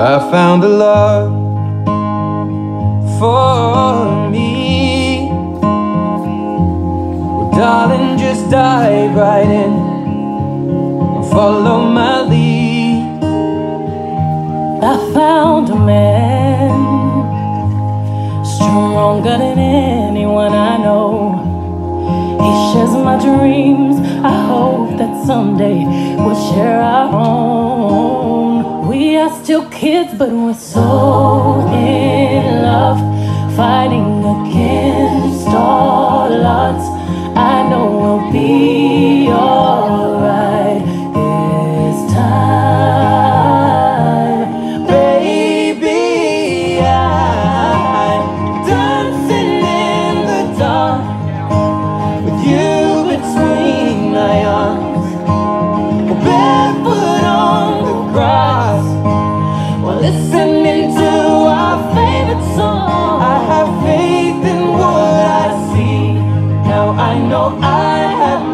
I found a love for me. Well, darling, just dive right in and follow my lead. I found a man stronger than anyone I know. He shares my dreams. I hope that someday we'll share our own. Still kids, but we're so